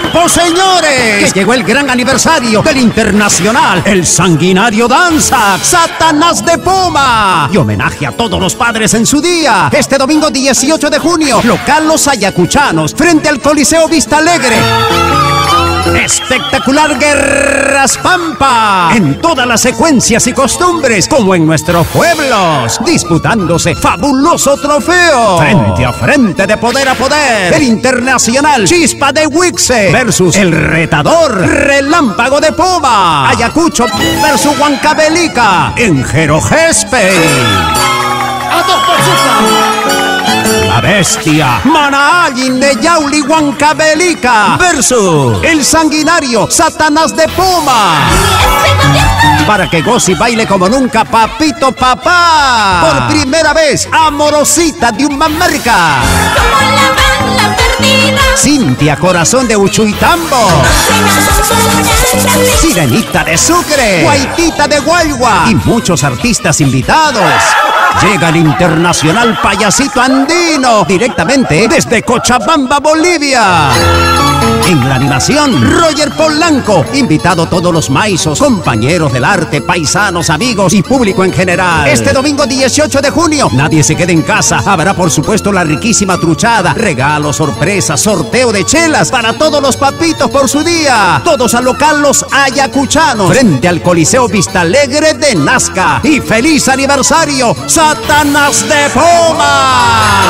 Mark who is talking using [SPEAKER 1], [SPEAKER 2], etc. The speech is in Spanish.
[SPEAKER 1] tiempo, señores, que llegó el gran aniversario del Internacional, el Sanguinario Danza, Satanás de Puma. Y homenaje a todos los padres en su día. Este domingo 18 de junio, local Los Ayacuchanos, frente al Coliseo Vista Alegre. Espectacular Guerras Pampa, en todas las secuencias y costumbres, como en nuestros pueblos, disputándose fabuloso trofeo. Frente a frente, de poder a poder, el internacional Chispa de Wixe versus el retador Relámpago de Puma. Ayacucho versus Huancabelica en Jerojespe.
[SPEAKER 2] ¡A dos por
[SPEAKER 1] bestia Manaallin de Yauli Huancabelica versus el sanguinario Satanás de Puma. Para que goce y baile como nunca, papito papá. Por primera vez, amorosita de un mamarca.
[SPEAKER 3] Como la bala perdida.
[SPEAKER 1] Cintia Corazón de Uchuitambo. Sirenita de Sucre. Guaitita de Guayua. Y muchos artistas invitados. Llega el internacional payasito andino directamente desde Cochabamba, Bolivia. En la animación, Roger Polanco, invitado todos los maizos, compañeros del arte, paisanos, amigos y público en general. Este domingo 18 de junio, nadie se quede en casa. Habrá por supuesto la riquísima truchada, regalos, sorpresas, sorteo de chelas para todos los papitos por su día. Todos local Los Ayacuchanos, frente al Coliseo Vista Alegre de Nazca. Y feliz aniversario, Satanás de Poma.